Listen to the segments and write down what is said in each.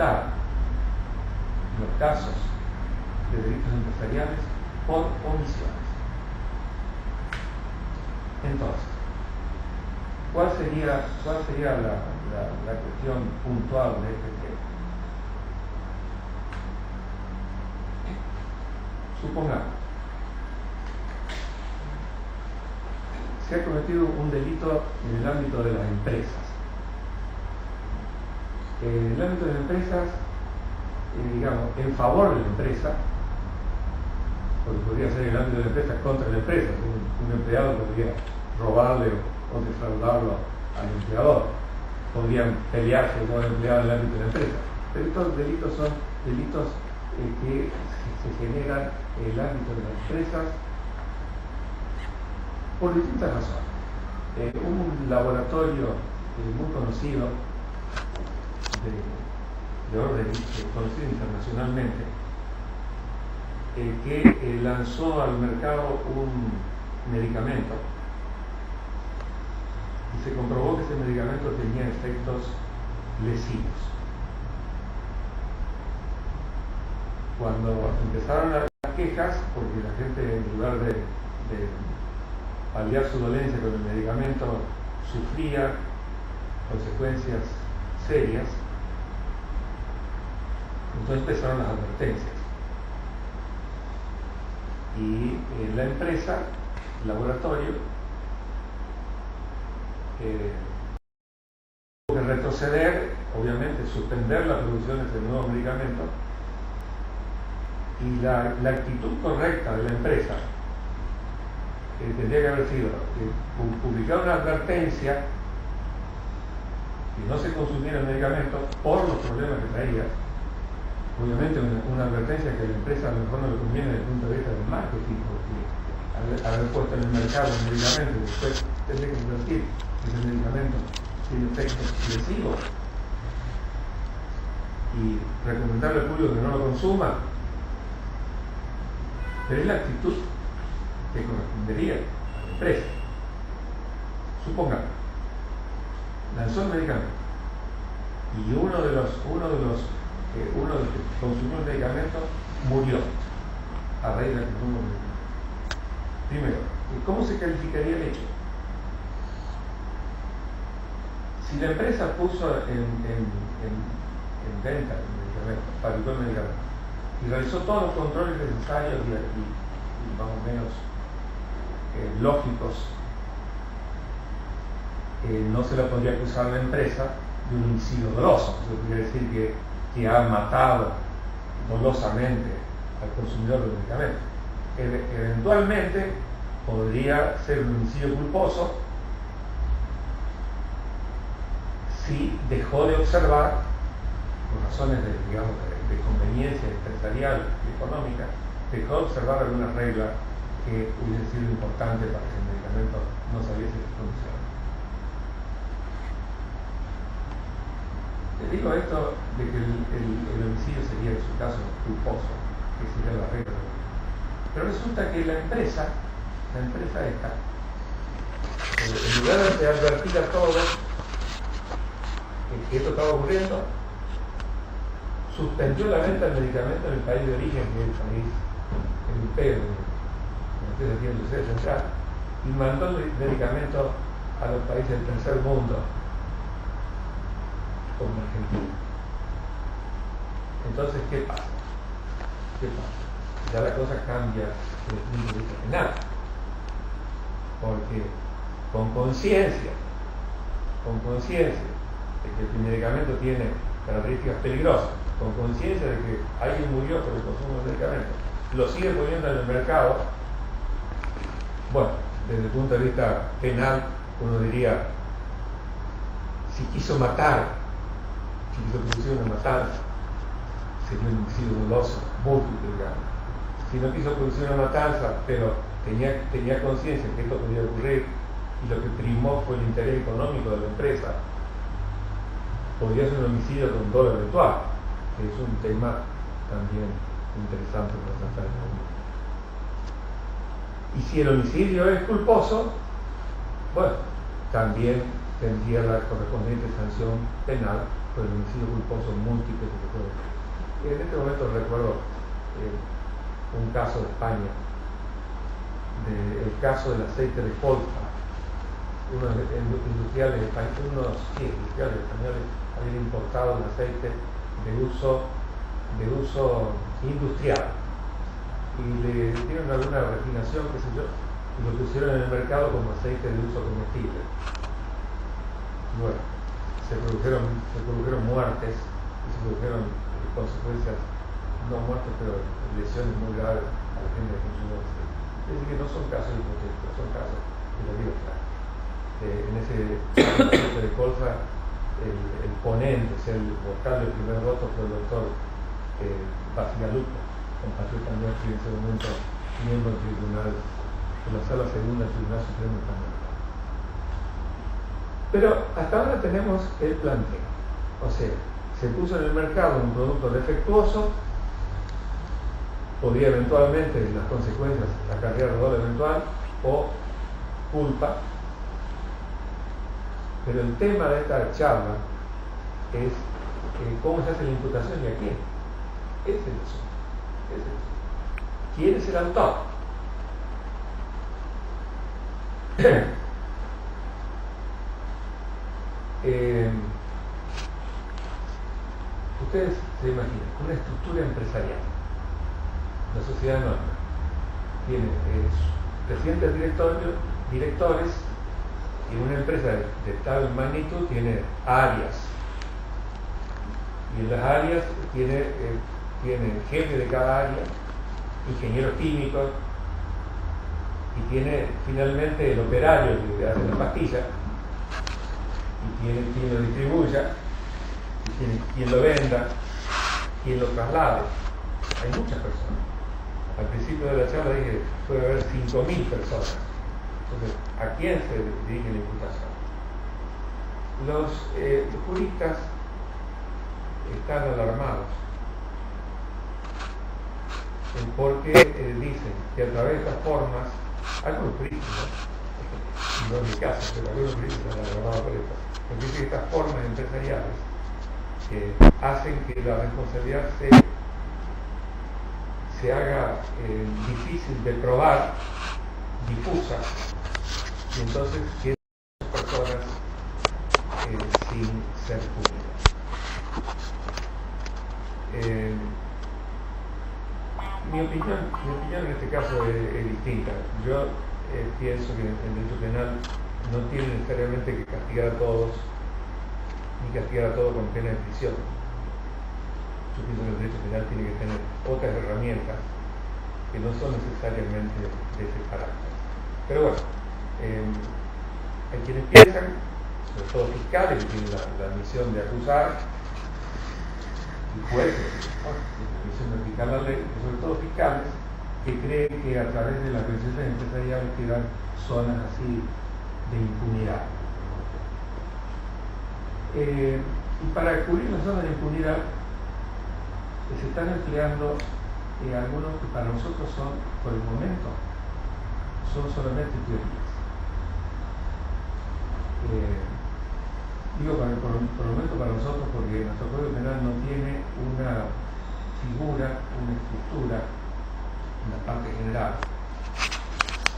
los casos de delitos empresariales por omisiones. Entonces, ¿cuál sería, cuál sería la, la cuestión puntual de este tema? Supongamos, se ha cometido un delito en el ámbito de las empresas. En el ámbito de las empresas, eh, digamos, en favor de la empresa, porque podría ser el ámbito de la empresa contra la empresa, un, empleado podría robarle o, defraudarlo al empleador, podrían pelearse con el empleado en el ámbito de la empresa. Pero estos delitos son delitos eh, que se generan en el ámbito de las empresas por distintas razones. Eh, un laboratorio eh, muy conocido de, orden conocido internacionalmente eh, que lanzó al mercado un medicamento y se comprobó que ese medicamento tenía efectos lesivos. Cuando empezaron las quejas, porque la gente en lugar de paliar su dolencia con el medicamento sufría consecuencias serias, entonces empezaron las advertencias. Y en la empresa, el laboratorio, eh, tuvo que retroceder, obviamente suspender la producción de este nuevo medicamento, y la, actitud correcta de la empresa que tendría que haber sido publicar una advertencia y no se consumiera el medicamento por los problemas que traía. Obviamente una, advertencia que la empresa a lo mejor no le conviene desde el punto de vista del marketing, porque haber, puesto en el mercado un medicamento y después tener que invertir ese medicamento tiene efectos lesivos y recomendarle al público que no lo consuma, pero es la actitud que correspondería a la empresa. Supongamos, lanzó el medicamento y uno de los, uno de los, eh, uno de los que consumió el medicamento murió a raíz de consumo del medicamento. Primero, ¿cómo se calificaría el hecho? Si la empresa puso en, en, en, venta el medicamento, fabricó el medicamento, y realizó todos los controles necesarios y, y más o menos eh, lógicos, eh, no se le podría acusar a la empresa de un homicidio doloso. Eso quiere decir que, que ha matado dolosamente al consumidor del medicamento. eventualmente podría ser un homicidio culposo si dejó de observar, por razones de, digamos, de, de conveniencia empresarial y económica, dejó de observar algunas reglas que hubiese sido importante para que el medicamento no saliese de producción. Le digo esto de que el, homicidio sería en su caso culposo, que sería la regla. Pero resulta que la empresa, la empresa esta, eh, en lugar de advertir a todos que esto estaba ocurriendo, suspendió la venta del medicamento en el país de origen, que es el país europeo, de central, y mandó el medicamento a los países del tercer mundo, como Argentina. Entonces, ¿qué pasa? ¿Qué pasa? Ya la cosa cambia desde el punto de vista penal. Porque con conciencia, con conciencia de que el medicamento tiene características peligrosas, con conciencia de que alguien murió por el consumo del medicamento, lo sigue poniendo en el mercado, bueno, desde el punto de vista penal, uno diría, si quiso matar, si quiso producir una matanza, sería un homicidio doloso, múltiple, digamos. Si no quiso producir una matanza, pero tenía, tenía conciencia que esto podía ocurrir y lo que primó fue el interés económico de la empresa, podría ser un homicidio con dólar virtual, que es un tema también interesante para tratar en mundo. Y si el homicidio es culposo, bueno, también tendría la correspondiente sanción penal por el homicidio culposo múltiple que se En este momento recuerdo eh, un caso de España, del caso del aceite de colza. Unos industriales, unos industriales españoles habían importado un aceite de uso, de uso industrial y le dieron alguna refinación, qué sé yo, y lo pusieron en el mercado como aceite de uso comestible. Bueno, se produjeron, se produjeron muertes y se produjeron consecuencias, no muertes, pero lesiones muy graves a la gente que. Es decir, que no son casos hipotéticos, son casos de la vida real. Eh, en ese aceite de colza, el, ponente, o el vocal del primer voto fue el doctor eh, Basigalupo, compatriota nuestro en ese momento miembro del tribunal en la sala segunda del Tribunal Supremo Español. Pero hasta ahora tenemos el planteo. O sea, se puso en el mercado un producto defectuoso, podría eventualmente las consecuencias acarrear dolor eventual o culpa. Pero el tema de esta charla es eh, cómo se hace la imputación y a quién. Ese es el asunto. ¿Quién es el autor? Eh, ustedes se imaginan, una estructura empresarial, la sociedad anónima, tiene eh, presidentes directores y una empresa de, tal magnitud tiene áreas. Y en las áreas tiene, eh, tiene jefe de cada área, ingenieros químicos, y tiene finalmente el operario que hace la pastilla, y tiene quien lo distribuya, y tiene quien lo venda, quien lo traslade. Hay muchas personas. Al principio de la charla dije puede haber 5.000 personas. Entonces, ¿a quién se dirige la imputación? Los, eh, juristas están alarmados porque eh, dicen que a través de estas formas algunos críticos, no en mi caso, pero algunos críticos han agarrado por esto, estas formas empresariales eh, hacen que la responsabilidad se, se haga eh, difícil de probar, difusa, y entonces quedan personas eh, sin ser públicas. Eh, mi opinión, mi opinión en este caso es, distinta. Yo pienso que el derecho penal no tiene necesariamente que castigar a todos, ni castigar a todos con pena de prisión. Yo pienso que el derecho penal tiene que tener otras herramientas que no son necesariamente de ese carácter. Pero bueno, eh, hay quienes piensan, sobre todo fiscales que tienen la, misión de acusar, y jueces, la ley, sobre todo fiscales, que creen que a través de las organizaciones empresariales quedan zonas así de impunidad. Eh, y para cubrir las zonas de impunidad se están empleando eh, algunos que para nosotros son, por el momento, son solamente teorías. Eh, digo por, por, el momento para nosotros porque nuestro Código Penal no tiene una figura, una estructura en la parte general,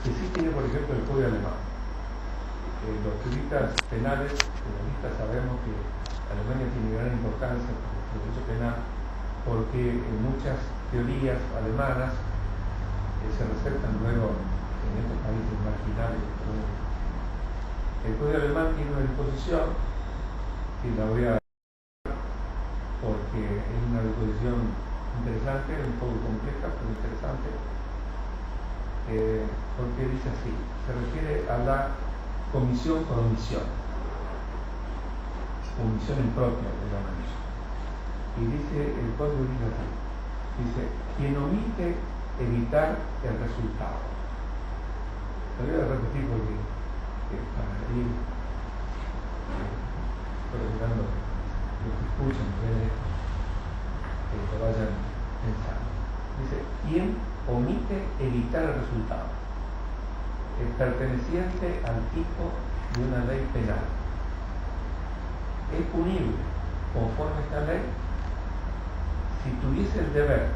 que sí tiene, por ejemplo, el código alemán. Eh, los juristas penales, penalistas, sabemos que Alemania tiene gran importancia en el derecho penal porque en muchas teorías alemanas eh, se resaltan luego en estos países marginales. El código alemán tiene una disposición que la voy a porque es una disposición interesante, un poco compleja, pero interesante, eh, porque dice así, se refiere a la comisión por omisión, omisión impropia de la omisión. Y dice, el código dice dice, quien omite evitar el resultado. Lo voy a repetir porque eh, para ir eh, procurando los que escuchan, que lo vayan pensando. Dice, ¿quién omite evitar el resultado? Perteneciente al tipo de una ley penal. es punible conforme a esta ley si tuviese el deber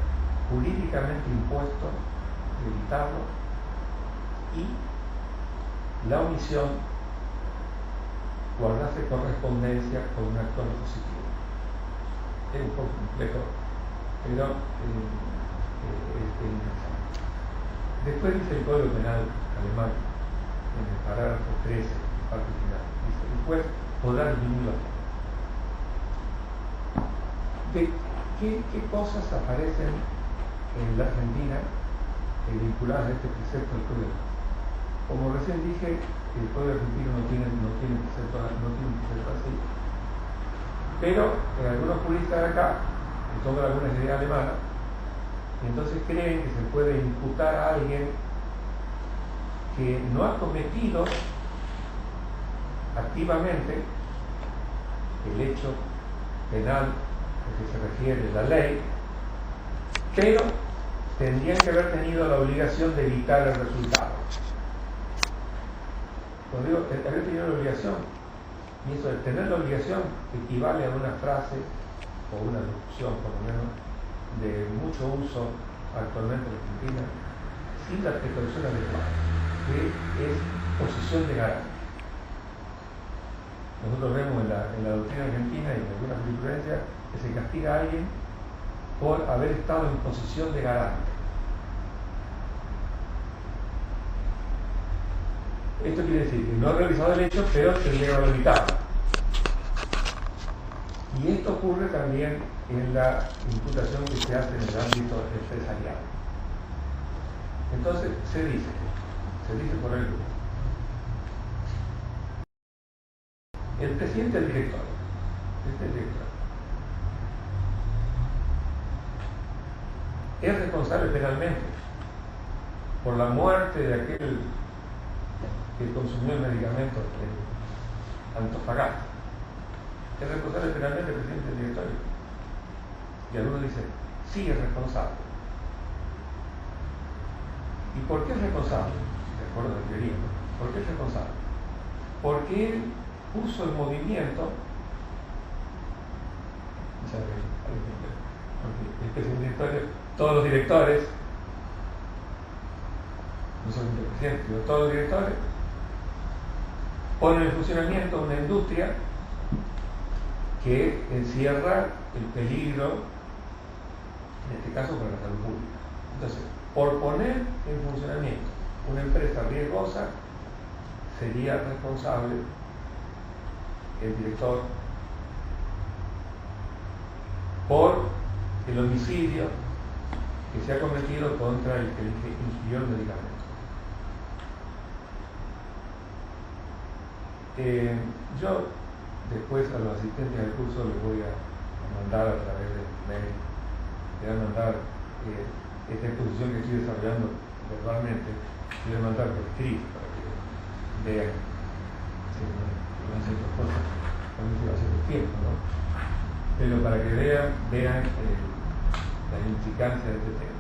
jurídicamente impuesto de evitarlo y la omisión guardase correspondencia con un actor positivo. Es un poco complejo, pero eh, eh, es interesante. Después dice el Código Penal alemán, en el parágrafo 13, parte final, dice, el juez podrá disminuir ¿De qué, cosas aparecen en la Argentina eh, vinculadas a este precepto del Código? Como recién dije, el Código argentino no tiene, no tiene precepto, no tiene precepto así. Pero en algunos juristas de acá, toman algunas ideas alemanas, entonces creen que se puede imputar a alguien que no ha cometido activamente el hecho penal al que se refiere la ley, pero tendrían que haber tenido la obligación de evitar el resultado. Cuando digo haber tenido la obligación, y eso de tener la obligación equivale a una frase o una locución, por lo menos, de mucho uso actualmente en Argentina, sin la precaución adecuada que es posición de garante. Nosotros vemos en la, doctrina argentina y en algunas jurisprudencias que se castiga a alguien por haber estado en posición de garante. Esto quiere decir que no ha realizado el hecho, pero tendría que evitado. Y esto ocurre también en la imputación que se hace en el ámbito empresarial. Entonces se dice se dice por el El presidente del director, este director, es responsable penalmente por la muerte de aquel que consumió el medicamento en Antofagasta. Es responsable penalmente el presidente del directorio. Y algunos dicen, sí es responsable. ¿Y por qué es responsable? ¿Por qué es responsable? Porque él puso el movimiento, este todos los directores, no solamente el presidente, sino todos los directores, ponen en funcionamiento una industria que encierra el peligro, en este caso para la salud pública. Entonces, por poner en funcionamiento una empresa riesgosa, sería responsable el director por el homicidio que se ha cometido contra el que ingirió el medicamento. Eh, yo después a los asistentes del curso les voy a mandar a través de mail, les voy a mandar eh, esta exposición que estoy desarrollando verbalmente voy a mandar por escrito para que vean van otras cosas, también se va a hacer tiempo, ¿no? Pero para que vean, vean eh, la implicancia de este tema.